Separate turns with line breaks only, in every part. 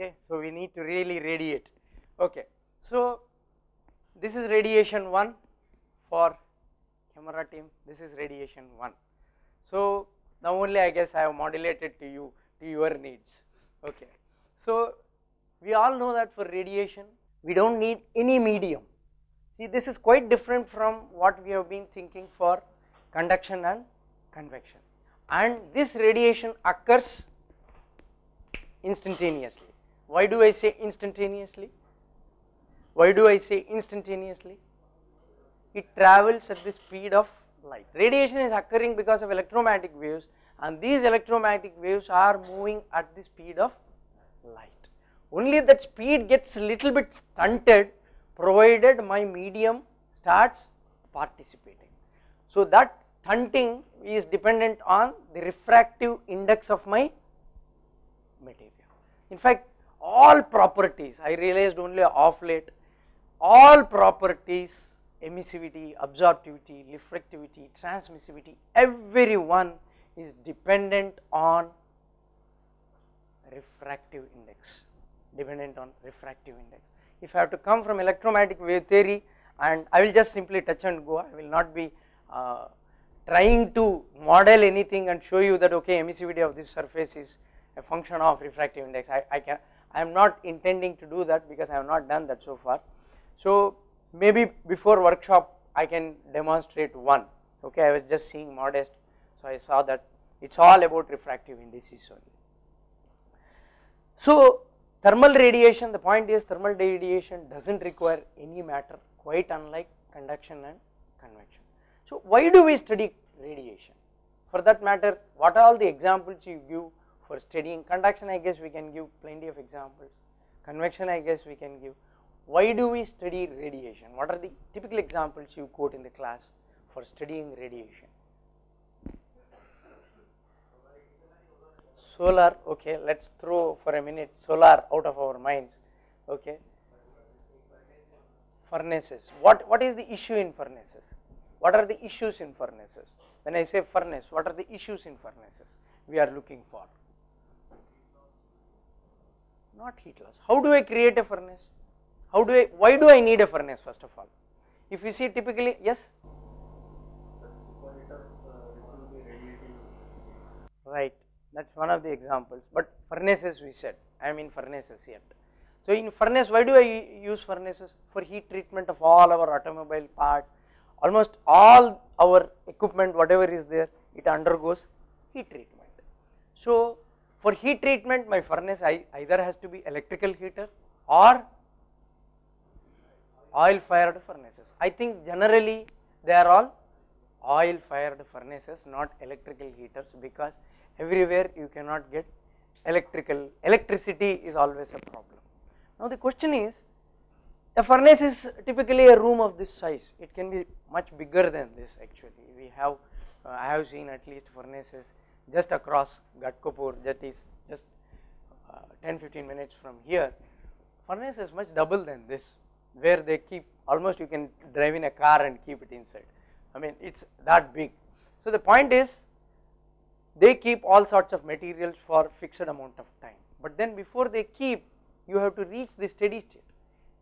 okay? So we need to really radiate. Okay. So this is radiation 1 for camera team. This is radiation 1 so now only I guess I have modulated to you to your needs. Okay. So we all know that for radiation we don't need any medium. See this is quite different from what we have been thinking for conduction and convection. And this radiation occurs instantaneously why do I say instantaneously? Why do I say instantaneously? It travels at the speed of light. Radiation is occurring because of electromagnetic waves and these electromagnetic waves are moving at the speed of light. Only that speed gets a little bit stunted provided my medium starts participating. So that stunting is dependent on the refractive index of my material. In fact all properties. I realized only off late. All properties emissivity, absorptivity, reflectivity, transmissivity every one is dependent on refractive index. Dependent on refractive index. If I have to come from electromagnetic wave theory and I will just simply touch and go I will not be uh, trying to model anything and show you that okay emissivity of this surface is a function of refractive index. I, I can I am not intending to do that because I have not done that so far. So maybe before workshop I can demonstrate one okay I was just seeing modest so I saw that it is all about refractive indices only. So thermal radiation the point is thermal radiation does not require any matter quite unlike conduction and convection. So why do we study radiation for that matter what are all the examples you give for studying conduction I guess we can give plenty of examples. Convection I guess we can give. Why do we study radiation? What are the typical examples you quote in the class for studying radiation? Solar okay let's throw for a minute solar out of our minds okay? Furnaces. What what is the issue in furnaces? What are the issues in furnaces? When i say furnace what are the issues in furnaces we are looking for not heat loss how do i create a furnace? How do i why do i need a furnace first of all? If you see typically yes? Right. That is one of the examples. But furnaces we said. I am in furnaces yet. So in furnace why do I use furnaces? For heat treatment of all our automobile parts. Almost all our equipment whatever is there it undergoes heat treatment. So for heat treatment my furnace either has to be electrical heater or oil fired furnaces. I think generally they are all oil fired furnaces not electrical heaters because everywhere you cannot get electrical electricity is always a problem. Now the question is a furnace is typically a room of this size it can be much bigger than this actually we have uh, I have seen at least furnaces just across Ghatkopar that is just uh, 10 15 minutes from here furnace is much double than this where they keep almost you can drive in a car and keep it inside. I mean it is that big. So the point is they keep all sorts of materials for fixed amount of time. But then before they keep you have to reach the steady state.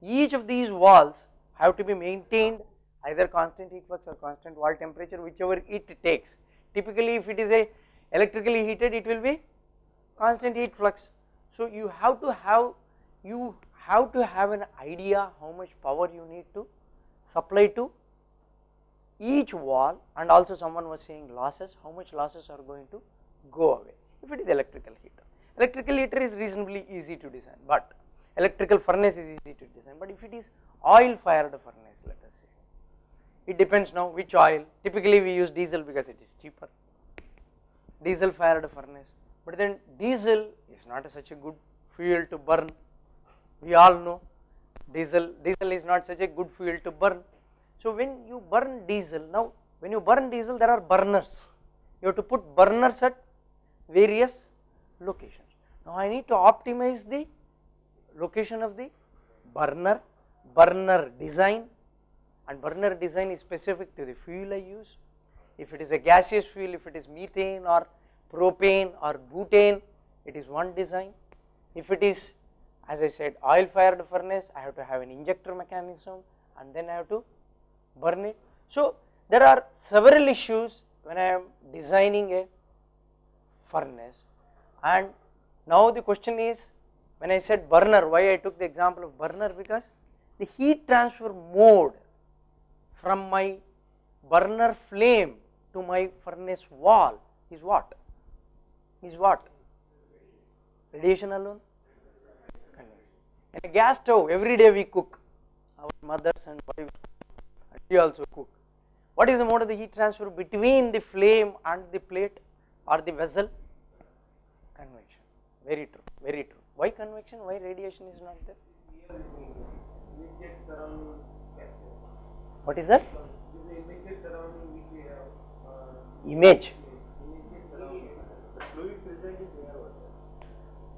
Each of these walls have to be maintained either constant heat flux or constant wall temperature whichever it takes. Typically if it is a electrically heated it will be constant heat flux. So you have to have you have to have an idea how much power you need to supply to each wall. And also someone was saying losses how much losses are going to go away if it is electrical heater. Electrical heater is reasonably easy to design but electrical furnace is easy to design. But if it is oil fired furnace let us say it depends now which oil. Typically we use diesel because it is cheaper diesel fired furnace. But then diesel is not a such a good fuel to burn. We all know diesel diesel is not such a good fuel to burn. So when you burn diesel, now when you burn diesel there are burners, you have to put burners at various locations. Now I need to optimize the location of the burner, burner design. And burner design is specific to the fuel I use. If it is a gaseous fuel, if it is methane or propane or butane, it is one design. If it is as I said oil fired furnace I have to have an injector mechanism and then I have to burn it. So there are several issues when I am designing a furnace and now the question is when I said burner why I took the example of burner because the heat transfer mode from my burner flame to my furnace wall is what? Is what? Radiation alone? In a gas stove every day we cook, our mothers and wives and we also cook. What is the mode of the heat transfer between the flame and the plate or the vessel? Convection. Very true, very true. Why convection? Why radiation is not there? What is that? Image.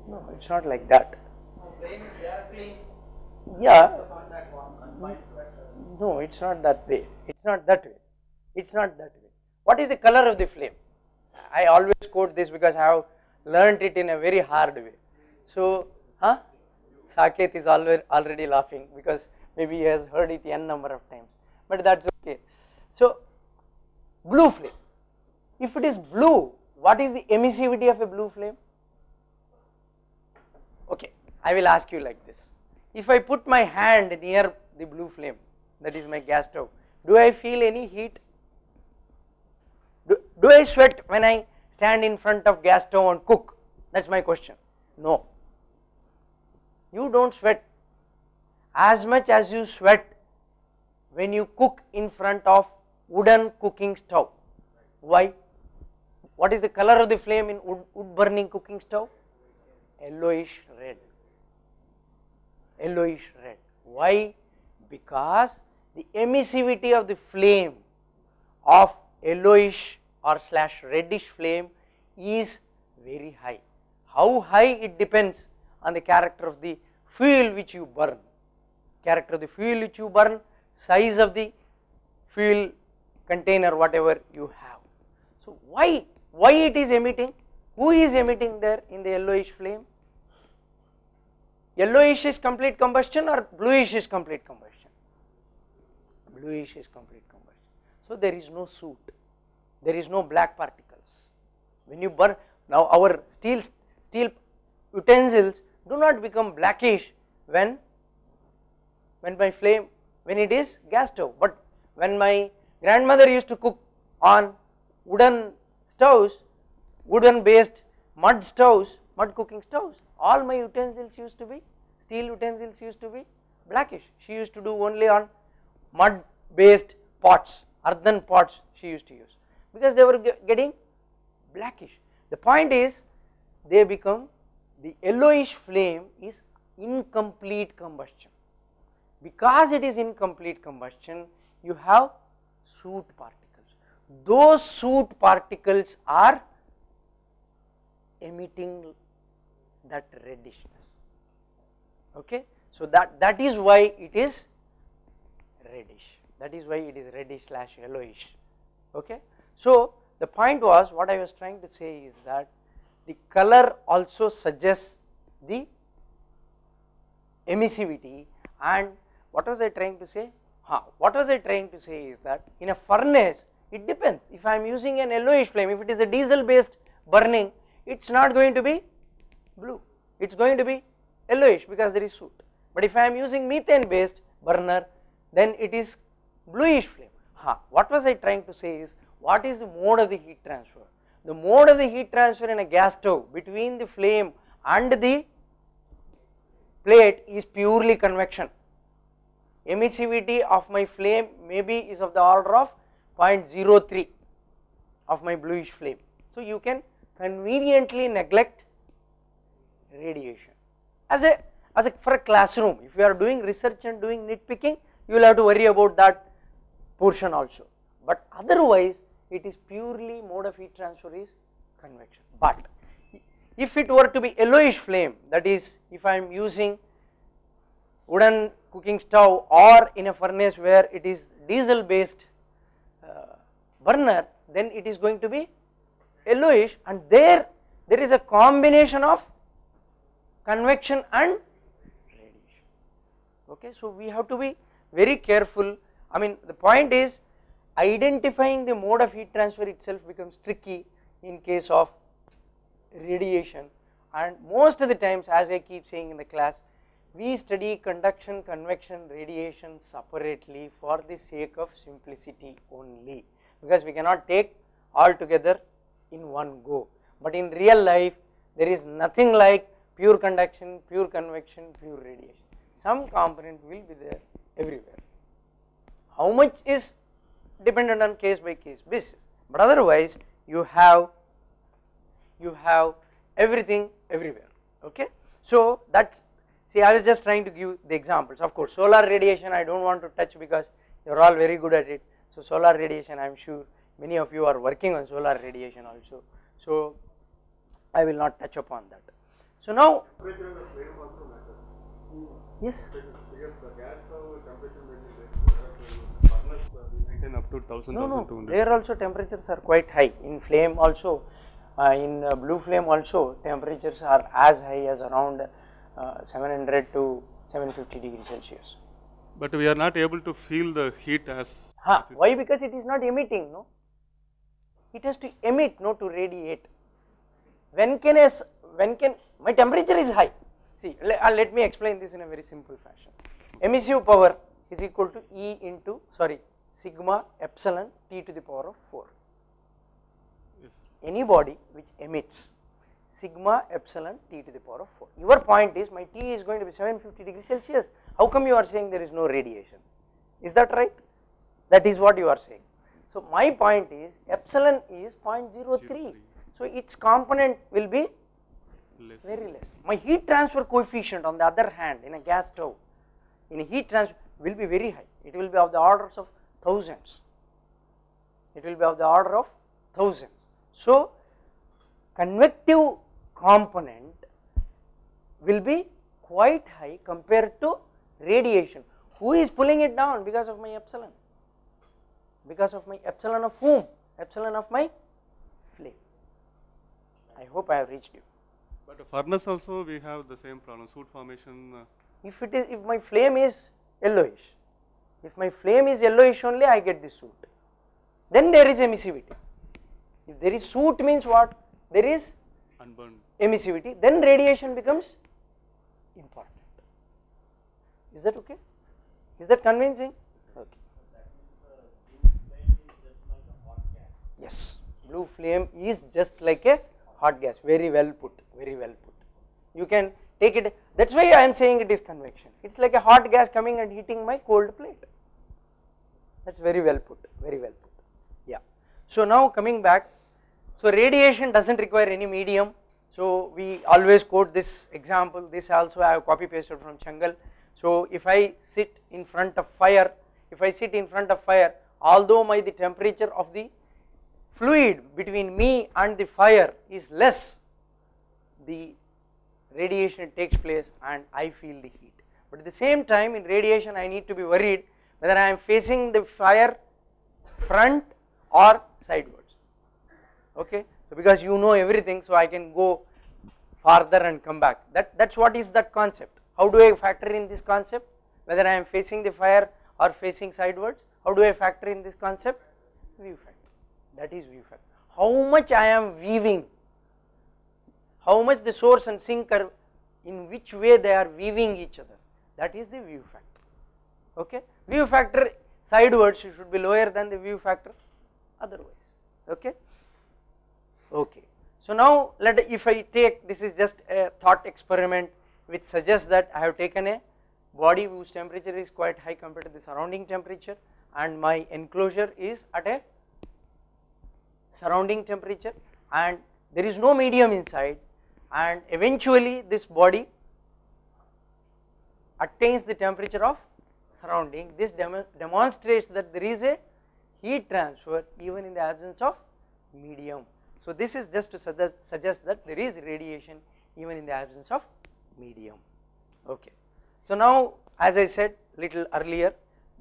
No, it's not like that. Yeah. No, it's not that way. It's not that way. It's not that way. What is the color of the flame? I always quote this because I have learnt it in a very hard way. So, huh? Saket is always already laughing because maybe he has heard it n number of times, but that's okay. So, blue flame. If it is blue, what is the emissivity of a blue flame? Okay, I will ask you like this. If I put my hand near the blue flame, that is my gas stove, do I feel any heat? Do, do I sweat when I stand in front of gas stove and cook? That is my question. No. You do not sweat as much as you sweat when you cook in front of wooden cooking stove. Why? What is the color of the flame in wood, wood burning cooking stove? Yellowish red. Yellowish red. Why? Because the emissivity of the flame of yellowish or slash reddish flame is very high. How high it depends on the character of the fuel which you burn, character of the fuel which you burn, size of the fuel container whatever you have. So why, why it is emitting? Who is emitting there in the yellowish flame? Yellowish is complete combustion or bluish is complete combustion? Bluish is complete combustion. So there is no soot, there is no black particles. When you burn, now our steel, steel utensils do not become blackish when, when my flame, when it is gas stove, but when my grandmother used to cook on wooden stoves, wooden based mud stoves, mud cooking stoves, all my utensils used to be, steel utensils used to be blackish. She used to do only on mud based pots, earthen pots she used to use because they were getting blackish. The point is they become the yellowish flame is incomplete combustion. Because it is incomplete combustion, you have soot particles. Those soot particles are emitting that reddishness. Okay, so that that is why it is reddish. That is why it is reddish slash yellowish. Okay, so the point was what I was trying to say is that the color also suggests the emissivity and what was I trying to say? Huh, what was I trying to say is that in a furnace it depends if I am using an yellowish flame if it is a diesel based burning it is not going to be blue it is going to be yellowish because there is soot but if I am using methane based burner then it is bluish flame. Huh, what was I trying to say is what is the mode of the heat transfer? The mode of the heat transfer in a gas stove between the flame and the plate is purely convection. Emissivity of my flame maybe is of the order of 0.03 of my bluish flame. So you can conveniently neglect radiation. As a, as a for a classroom, if you are doing research and doing nitpicking, you will have to worry about that portion also. But otherwise, it is purely mode of heat transfer is convection. But if it were to be yellowish flame, that is, if I am using wooden cooking stove or in a furnace where it is diesel based Uh, burner, then it is going to be yellowish and there there is a combination of convection and radiation. Okay, so we have to be very careful. I mean, the point is identifying the mode of heat transfer itself becomes tricky in case of radiation and most of the times as I keep saying in the class we study conduction, convection, radiation separately for the sake of simplicity only because we cannot take all together in one go. But in real life there is nothing like pure conduction, pure convection, pure radiation. Some component will be there everywhere. How much is dependent on case by case basis, but otherwise you have you have everything everywhere. Okay, so that's see I was just trying to give the examples. Of course, solar radiation I don't want to touch because you are all very good at it. So solar radiation I am sure many of you are working on solar radiation also. So I will not touch upon that. So now yes.
Up to 1000,
No, no, there also temperatures are quite high. In flame also, uh, in uh, blue flame also, temperatures are as high as around 700 to 750 degrees Celsius.
But we are not able to feel the heat as
Huh. Why? Because it is not emitting, no? It has to emit, no to radiate. When can a, s- when can, my temperature is high. See, le- uh, let me explain this in a very simple fashion. Emissive power is equal to E into, sorry, sigma epsilon T to the power of 4.
Yes.
any body which emits sigma epsilon t to the power of 4. Your point is my T is going to be 750 degrees Celsius. How come you are saying there is no radiation? Is that right? That is what you are saying. So my point is epsilon is 0.03. So its component will be
less.
very less. My heat transfer coefficient on the other hand in a gas stove, in a heat transfer will be very high. It will be of the orders of thousands. It will be of the order of thousands. So convective component will be quite high compared to radiation. Who is pulling it down because of my epsilon? Because of my epsilon of whom? Epsilon of my flame. I hope I have reached you.
But the furnace also we have the same problem, soot formation. Uh,
if it is if my flame is yellowish if my flame is yellowish only i get this soot then there is emissivity if there is soot means what there is
unburned.
emissivity then radiation becomes important. Is that okay? Is that convincing? Okay. Yes. Blue flame is just like a hot gas very well put very well put. You can take it that's why i am saying it is convection. It's like a hot gas coming and heating my cold plate. That's very well put very well put. Yeah. So now coming back so radiation doesn't require any medium so we always quote this example this also i have copy pasted from Cengel so if i sit in front of fire if i sit in front of fire although my the temperature of the fluid between me and the fire is less the radiation takes place and I feel the heat. But at the same time in radiation I need to be worried whether I am facing the fire front or sidewards. Okay, so because you know everything, so I can go farther and come back. That that's what is that concept. How do I factor in this concept? Whether I am facing the fire or facing sidewards. How do I factor in this concept? View factor. That is view factor. How much I am weaving how much the source and sink are in which way they are weaving each other that is the view factor okay view factor sidewards should be lower than the view factor otherwise okay okay. So now let if i take this is just a thought experiment which suggests that i have taken a body whose temperature is quite high compared to the surrounding temperature and my enclosure is at a surrounding temperature and there is no medium inside and eventually this body attains the temperature of surrounding. This demo demonstrates that there is a heat transfer even in the absence of medium so this is just to suggest, that there is radiation even in the absence of medium. Okay. So now as i said little earlier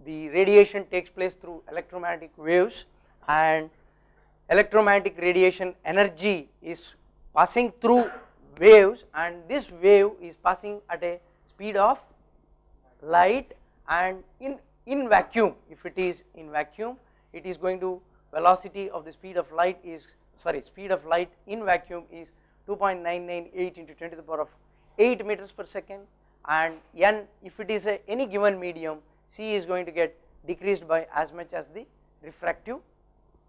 the radiation takes place through electromagnetic waves and electromagnetic radiation energy is passing through waves and this wave is passing at a speed of light and in in vacuum. If it is in vacuum it is going to velocity of the speed of light is sorry speed of light in vacuum is 2.998 into 10 to the power of 8 meters per second. And n if it is a any given medium c is going to get decreased by as much as the refractive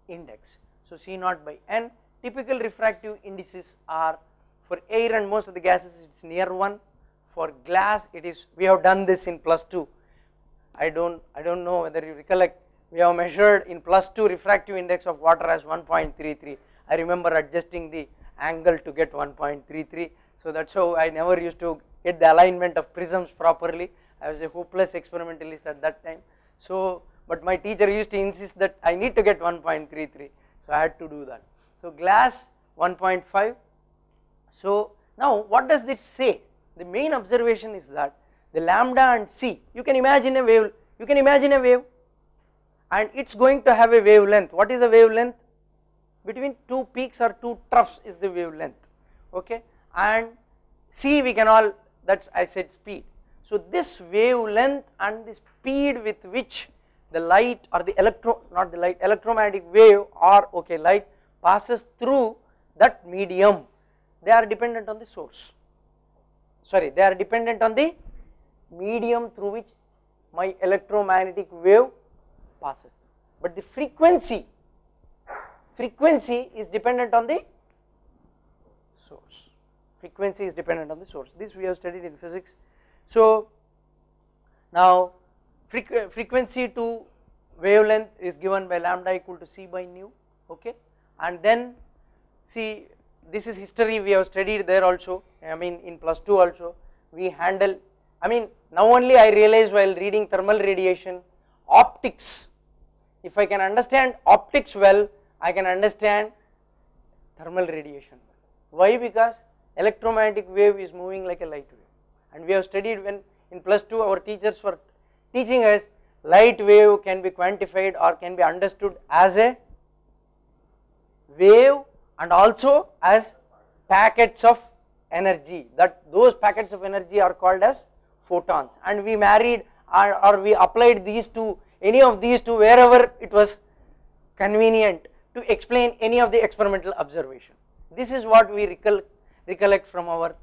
index. So C naught by n. Typical refractive indices are for air and most of the gases it is near 1 for glass it is we have done this in plus 2 I don't I don't know whether you recollect we have measured in plus 2 refractive index of water as 1.33 I remember adjusting the angle to get 1.33 so that's how I never used to get the alignment of prisms properly. I was a hopeless experimentalist at that time. So but my teacher used to insist that I need to get 1.33 so I had to do that. So glass 1.5 so now what does this say? The main observation is that the lambda and c you can imagine a wave you can imagine a wave and it is going to have a wavelength. What is a wavelength between two peaks or two troughs is the wavelength okay? And c we can all that's I said speed. So this wavelength and the speed with which the light or the electro not the light electromagnetic wave or okay light passes through that medium they are dependent on the source. Sorry they are dependent on the medium through which my electromagnetic wave passes. But the frequency frequency is dependent on the source. Frequency is dependent on the source. This we have studied in physics. So now frequ frequency to wavelength is given by lambda equal to c by nu okay? And then see this is history we have studied there also I mean in plus 2 also. We handle I mean now only I realize while reading thermal radiation optics. If I can understand optics well I can understand thermal radiation. Why? Because electromagnetic wave is moving like a light wave. And we have studied when in plus 2 our teachers were teaching us light wave can be quantified or can be understood as a wave and also as packets of energy. That those packets of energy are called as photons. And we married or, or we applied these to any of these to wherever it was convenient to explain any of the experimental observation. This is what we recol recollect from our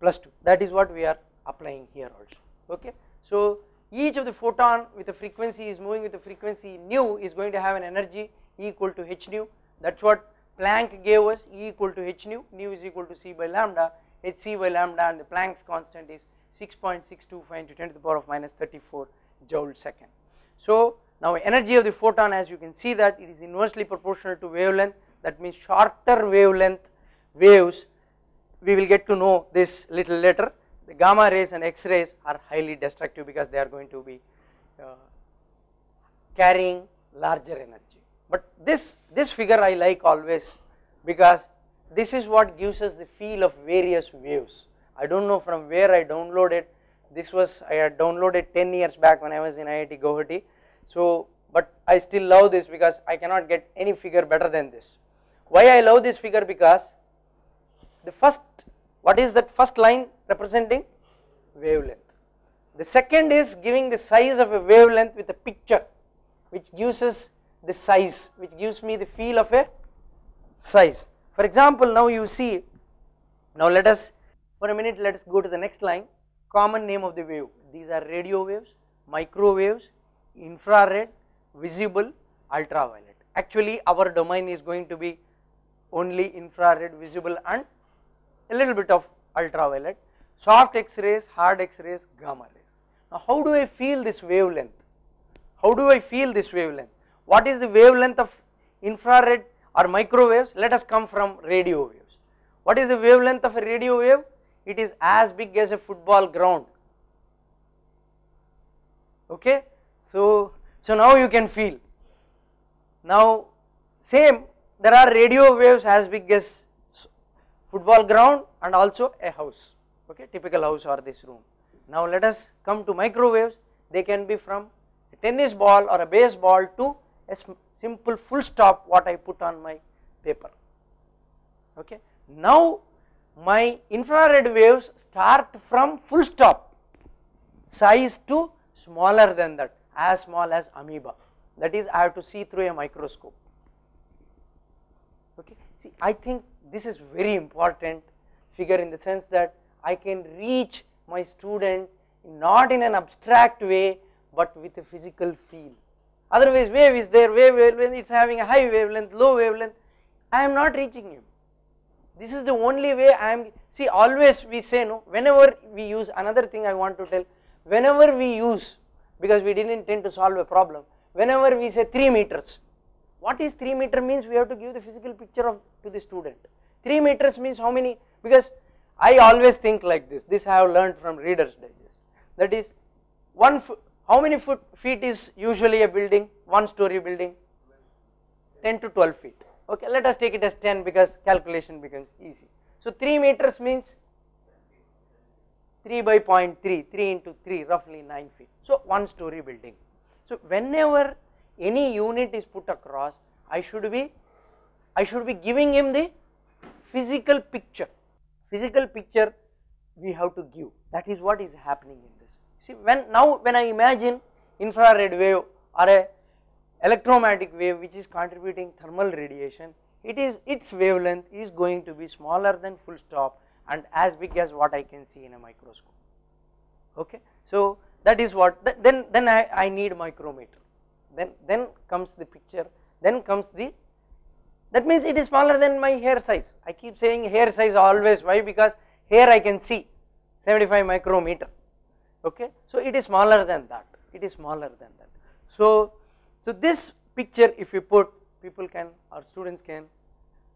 plus 2 that is what we are applying here also okay. So each of the photon with a frequency is moving with a frequency nu is going to have an energy equal to h nu that is what Planck gave us E equal to h nu, nu is equal to c by lambda, h c by lambda and the Planck's constant is 6.625 into 10 to the power of minus 34 joule second. So now energy of the photon as you can see that it is inversely proportional to wavelength. That means shorter wavelength waves we will get to know this little later. The gamma rays and x rays are highly destructive because they are going to be uh, carrying larger energy. But this this figure I like always because this is what gives us the feel of various waves. I do not know from where I downloaded. This was I had downloaded 10 years back when I was in IIT Guwahati so but I still love this because I cannot get any figure better than this. Why I love this figure? Because the first what is that first line representing? Wavelength. The second is giving the size of a wavelength with a picture which gives us the size which gives me the feel of a size. For example now you see now let us for a minute let us go to the next line. Common name of the wave. These are radio waves, microwaves, infrared, visible, ultraviolet actually our domain is going to be only infrared, visible and a little bit of ultraviolet, soft x-rays, hard x-rays, gamma rays. Now how do I feel this wavelength? How do I feel this wavelength? What is the wavelength of infrared or microwaves? Let us come from radio waves. What is the wavelength of a radio wave? It is as big as a football ground. Okay. So, so now you can feel. Now same there are radio waves as big as football ground and also a house okay typical house or this room. Now let us come to microwaves they can be from a tennis ball or a baseball to a simple full stop what I put on my paper okay. Now my infrared waves start from full stop size to smaller than that as small as amoeba. That is I have to see through a microscope. Okay? See I think this is very important figure in the sense that I can reach my student not in an abstract way but with a physical feel. Otherwise wave is there wave wavelength it's having a high wavelength low wavelength. I am not reaching him. This is the only way I am see always we say no whenever we use another thing I want to tell whenever we use because we didn't intend to solve a problem. Whenever we say 3 meters what is 3 meter means? We have to give the physical picture of to the student. 3 meters means how many? Because I always think like this. This I have learned from readers digest. That is one foot how many foot feet is usually a building? One story building? 10 to 12 feet. Okay let us take it as 10 because calculation becomes easy. So 3 meters means 3 by 0.3 3 into 3 roughly 9 feet. So one story building. So whenever any unit is put across I should be I should be giving him the physical picture. Physical picture we have to give. That is what is happening in this. See when now when I imagine infrared wave or a electromagnetic wave which is contributing thermal radiation it is its wavelength is going to be smaller than full stop and as big as what I can see in a microscope. Okay? So that is what th then then I, I need micrometer. Then then comes the picture then comes the that means it is smaller than my hair size. I keep saying hair size always why? Because here I can see 75 micrometer. Okay? So it is smaller than that. It is smaller than that. So so this picture if you put people can or students can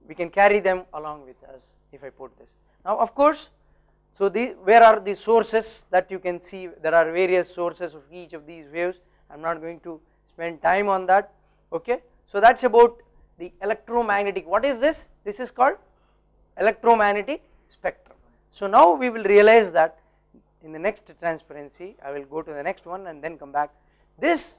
we can carry them along with us if I put this now of course so the where are the sources that you can see? There are various sources of each of these waves. I am not going to spend time on that okay? So that is about the electromagnetic. What is this? This is called electromagnetic spectrum. So now we will realize that in the next transparency I will go to the next one and then come back. This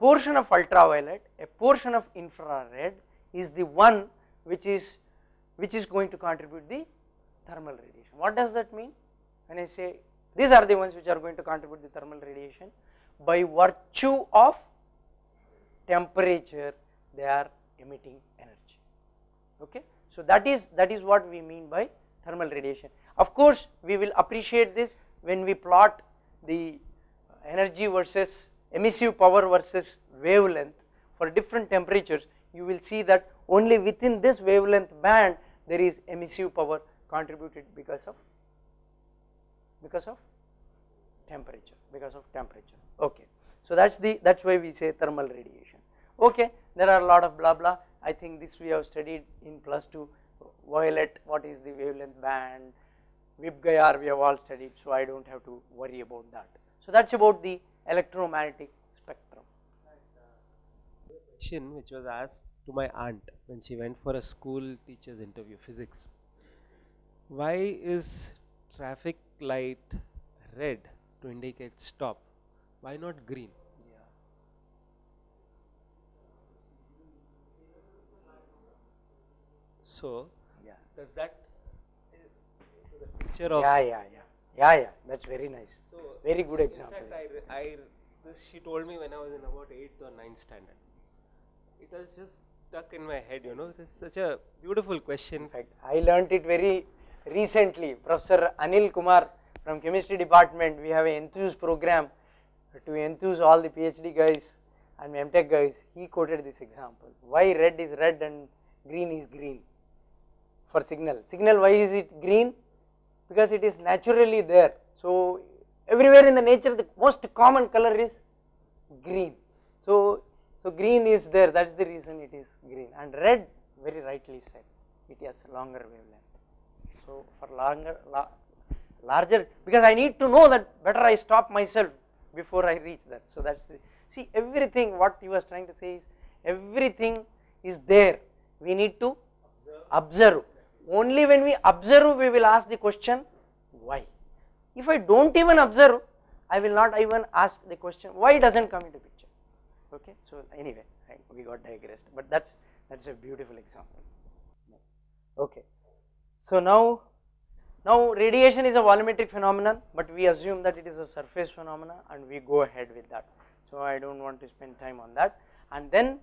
portion of ultraviolet a portion of infrared is the one which is which is going to contribute the thermal radiation. What does that mean? When I say these are the ones which are going to contribute the thermal radiation by virtue of temperature they are emitting energy. Okay? So that is that is what we mean by thermal radiation. Of course we will appreciate this when we plot the energy versus emissive power versus wavelength for different temperatures. You will see that only within this wavelength band there is emissive power contributed because of because of temperature because of temperature. Okay. So that's the that's why we say thermal radiation. Okay. There are a lot of blah blah. I think this we have studied in plus 2 violet what is the wavelength band? VIBGYOR we have all studied so i don't have to worry about that. So that's about the electromagnetic spectrum.
Uh, question which was asked to my aunt when she went for a school teacher's interview physics. Why is traffic light red to indicate stop? Why not green? So
yeah.
does that the picture of
yeah yeah yeah. Yeah yeah. That's very nice.
So
very good example.
in fact I, I this she told me when I was in about 8th or 9th standard. It was just stuck in my head you know it is such a beautiful question
In fact, I learnt it very recently. Professor Anil Kumar from chemistry department, we have an enthuse program to enthuse all the PhD guys and MTech guys. He quoted this example. Why red is red and green is green for signal. Signal, why is it green? Because it is naturally there. So, everywhere in the nature, the most common color is green. So, so green is there, that is the reason it is green and red very rightly said, it has longer wavelength. So for longer, la larger, because I need to know that better I stop myself before I reach that. So that's the, see everything what he was trying to say is everything is there, we need to observe. Only when we observe we will ask the question why. If I don't even observe, I will not even ask the question why doesn't come into picture okay so anyway we got digressed but that's that's a beautiful example okay So now, now radiation is a volumetric phenomenon, but we assume that it is a surface phenomenon and we go ahead with that. So I don't want to spend time on that. And then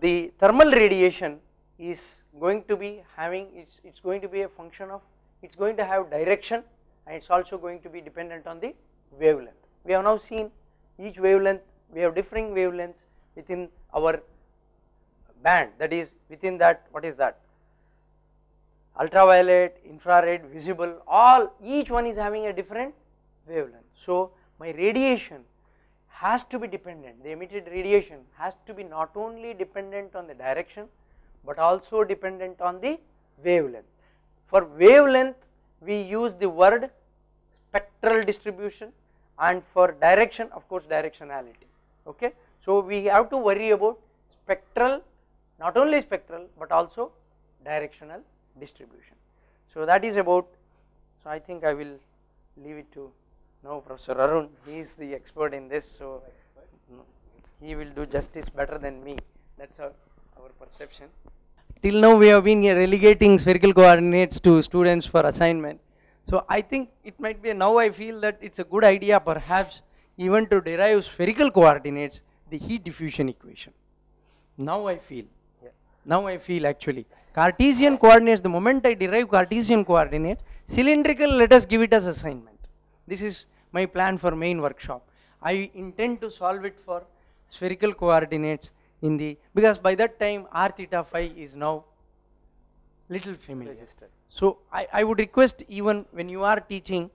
the thermal radiation is going to be having, it's, it's going to be a function of, it's going to have direction and it's also going to be dependent on the wavelength. We have now seen each wavelength, we have differing wavelengths within our band that is within that what is that ultraviolet, infrared, visible all each one is having a different wavelength. So my radiation has to be dependent the emitted radiation has to be not only dependent on the direction but also dependent on the wavelength. For wavelength we use the word spectral distribution and for direction of course directionality okay. So we have to worry about spectral not only spectral but also directional distribution. So that is about so I think I will leave it to now Professor Arun he is the expert in this so he will do justice better than me that is our, our perception. Till now we have been relegating spherical coordinates to students for assignment. So I think it might be now I feel that it is a good idea perhaps even to derive spherical coordinates the heat diffusion equation. Now I feel, now I feel actually Cartesian coordinates the moment I derive Cartesian coordinates cylindrical let us give it as assignment. This is my plan for main workshop. I intend to solve it for spherical coordinates in the because by that time r theta phi is now little familiar.
Registered.
So I, I would request even when you are teaching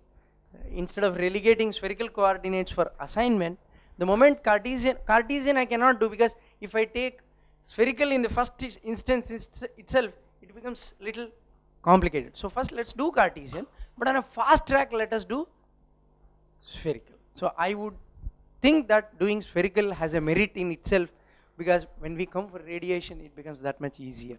instead of relegating spherical coordinates for assignment the moment Cartesian Cartesian I cannot do because if I take spherical in the first instance itself it becomes little complicated. So first let's do Cartesian but on a fast track let us do spherical. So I would think that doing spherical has a merit in itself because when we come for radiation it becomes that much easier.